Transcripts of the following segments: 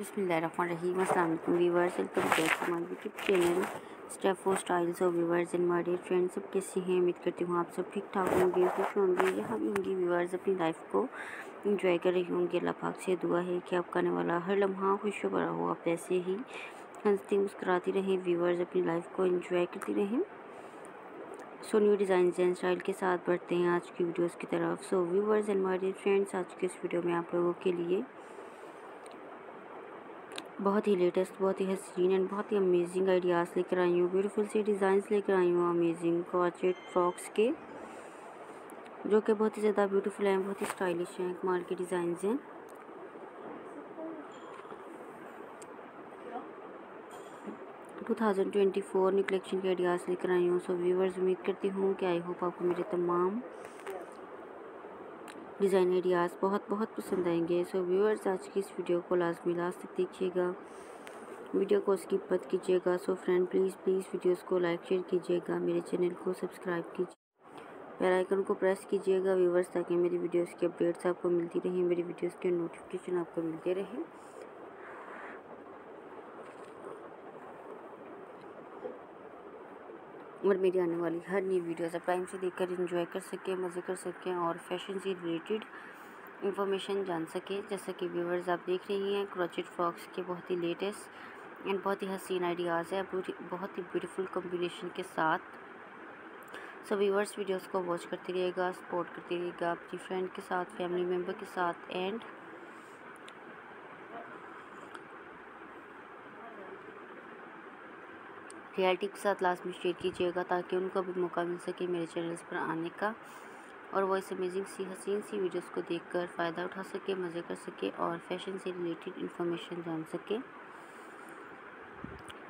Viewers. Welcome back to my YouTube channel. Step for Styles of viewers and my dear friends. सब कैसे हैं? उम्मीद करती हूँ आप सब ठीक ठाक होंगे, खुश होंगे। यहाँ होंगे व्यूवर्स अपनी लाइफ को इंजॉय कर रही होंगे। अल्लाह पाक से दुआ है कि आपका आने वाला हर लम्हा खुश भरा हो। आप ऐसे ही हंसती मुस्कुराती रहें व्यूवर्स अपनी लाइफ को इंजॉय करती रहें। So new design and style के साथ बढ़ते हैं आज की वीडियोज़ की तरफ़। So viewers and my dear friends आज के इस वीडियो में आप लोगों के लिए बहुत ही लेटेस्ट बहुत ही हसीन एंड बहुत ही अमेजिंग आइडियाज़ लेकर आई हूँ। ब्यूटीफुल से डिज़ाइंस लेकर आई हूँ अमेजिंग क्रॉचेट फ्रॉक्स के, जो कि बहुत ही ज़्यादा ब्यूटीफुल हैं, बहुत ही स्टाइलिश हैं, कमाल के डिज़ाइन हैं। Two thousand twenty four new collection के आइडियाज़ लेकर आई हूँ। सो व्यूवर्स उम्मीद करती हूँ कि आई होप आपको मेरे तमाम डिज़ाइन आइडियाज़ बहुत बहुत पसंद आएँगे। सो व्यूअर्स आज की इस वीडियो को लाजमी लास्ट तक देखिएगा। वीडियो को उसकी मत कीजिएगा। So friend please please videos को लाइक शेयर कीजिएगा। मेरे चैनल को सब्सक्राइब कीजिए। बेल आइकन को प्रेस कीजिएगा व्यूवर्स ताकि मेरी वीडियोस की अपडेट्स आपको मिलती रहें, मेरी वीडियोस के नोटिफिकेशन आपको मिलते रहें। और मेरी आने वाली हर नई वीडियोस आप टाइम से देखकर एंजॉय कर सकें, मज़े कर सकें और फ़ैशन से रिलेटेड इंफॉर्मेशन जान सकें। जैसा कि व्यूवर्स आप देख रही हैं क्रोचेट फ्रॉक्स के बहुत ही लेटेस्ट एंड बहुत ही हसीन आइडियाज़ है। बहुत ही ब्यूटीफुल कॉम्बिनेशन के साथ। सो व्यूवर्स वीडियोस को वॉच करते रहिएगा सपोर्ट करते रहिएगा। अपनी फ्रेंड के साथ फैमिली मेंबर के साथ एंड रियलिटी के साथ लास्ट में शेयर कीजिएगा ताकि उनको भी मौका मिल सके मेरे चैनल्स पर आने का। और वो इस अमेजिंग सी, हसीन सी वीडियोस को देखकर फ़ायदा उठा सके, मज़े कर सके और फ़ैशन से रिलेटेड इन्फॉर्मेशन जान सके।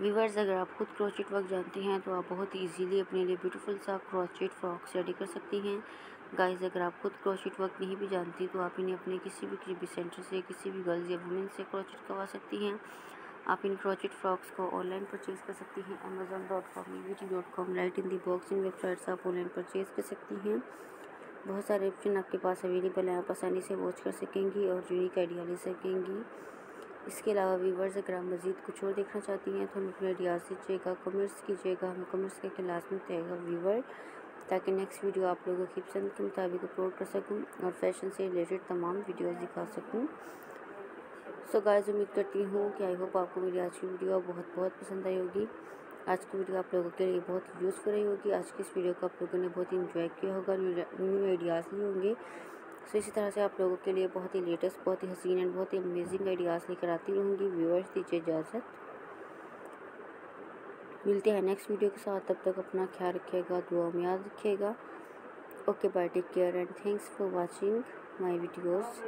व्यूवर्स अगर आप खुद क्रोचेट वर्क जानती हैं तो आप बहुत ईजीली अपने लिए ब्यूटीफुल सा क्रोचेट फ्रॉक्स रेडी कर सकती हैं। गाइस, अगर आप खुद क्रोचेट वर्क नहीं भी जानती तो आप इन्हें अपने किसी भी किसी सेंटर से, किसी भी गर्ल्स या वुमेन से क्रोचेट करवा सकती हैं। आप इन क्रोचेट फ्रॉक्स को ऑनलाइन परचेज़ कर सकती हैं Amazon dot com UT dot com write in the box in websites आप ऑनलाइन परचेज़ कर सकती हैं। बहुत सारे ऑप्शन आपके पास अवेलेबल हैं, आप आसानी से वॉच कर सकेंगी और यूनिक आइडिया ले सकेंगी। इसके अलावा व्यूवर्स अगर आप मज़ीद कुछ और देखना चाहती हैं तो हमें अपने आइडियाज़ दीजिएगा कमेंट्स कीजिएगा, हमें कमेंट्स के क्लास में आएगा व्यूवर ताकि नेक्स्ट वीडियो आप लोगों की पसंद के मुताबिक अपलोड कर सकूँ और फ़ैशन से रिलेटेड तमाम वीडियोज़ दिखा सकूँ। सो गाइस उम्मीद करती हूँ कि आई होप आपको मेरी आज की वीडियो बहुत बहुत पसंद आई होगी। आज की वीडियो आप लोगों के लिए बहुत यूज़फुल रही होगी। आज की इस वीडियो को आप लोगों ने बहुत ही इन्जॉय किया होगा न्यू आइडियाज़ लिए होंगे। सो इसी तरह से आप लोगों के लिए बहुत ही लेटेस्ट बहुत ही हसीन एंड बहुत ही अमेजिंग आइडियाज़ लेकर आती रहूँगी। व्यूअर्स दीजिए इजाज़त। मिलते हैं नेक्स्ट वीडियो के साथ। तब तक अपना ख्याल रखिएगा दुआ में याद रखिएगा। Okay bye take care and thanks for watching my videos